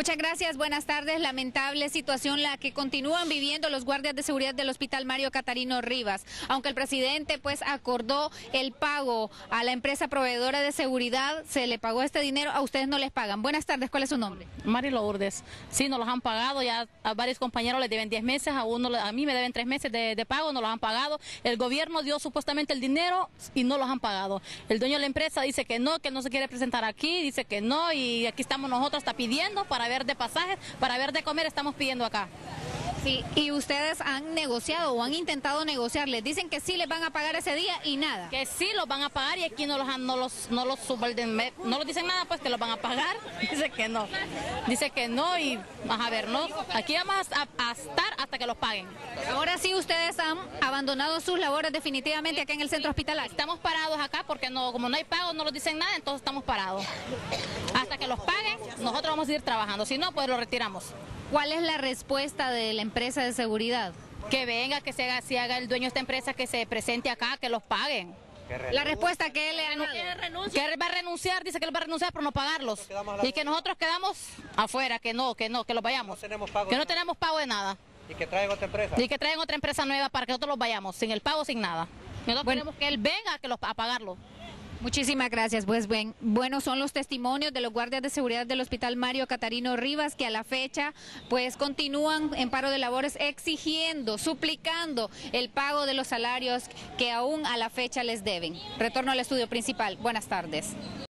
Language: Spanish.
Muchas gracias, buenas tardes. Lamentable situación la que continúan viviendo los guardias de seguridad del Hospital Mario Catarino Rivas. Aunque el presidente pues acordó el pago a la empresa proveedora de seguridad, se le pagó este dinero, a ustedes no les pagan. Buenas tardes, ¿cuál es su nombre? Mari Lourdes. Sí, nos los han pagado, ya a varios compañeros les deben 10 meses, a uno a mí me deben 3 meses de, pago, no los han pagado. El gobierno dio supuestamente el dinero y no los han pagado. El dueño de la empresa dice que no, que no se quiere presentar aquí, dice que no y aquí estamos nosotros hasta pidiendo para ver de pasajes, para ver de comer estamos pidiendo acá. Sí, y ustedes han negociado o han intentado negociar, les dicen que sí les van a pagar ese día y nada. Que sí los van a pagar y aquí no los no los no los no los dicen nada, pues que los van a pagar. Dice que no. Dice que no y vamos a ver, no. Aquí vamos a, estar hasta que los paguen. Ahora sí ustedes han abandonado sus labores definitivamente acá en el centro hospitalario. Estamos parados acá porque no como no hay pago, no nos dicen nada, entonces estamos parados. Hasta que los paguen, nosotros vamos a ir trabajando, si no pues lo retiramos. ¿Cuál es la respuesta de la empresa de seguridad? Que venga, que se haga, si haga el dueño de esta empresa, que se presente acá, que los paguen. La respuesta que él le que él va a renunciar, dice que él va a renunciar por no pagarlos. Y que nosotros quedamos afuera, que no, que no, que los vayamos. que no tenemos pago de nada. Y que traigan otra empresa. Y que traigan otra empresa nueva para que nosotros los vayamos, sin el pago, sin nada. Nosotros queremos que él venga que los, a pagarlo. Muchísimas gracias. Pues bien, buenos son los testimonios de los guardias de seguridad del Hospital Mario Catarino Rivas que a la fecha pues continúan en paro de labores exigiendo, suplicando el pago de los salarios que aún a la fecha les deben. Retorno al estudio principal. Buenas tardes.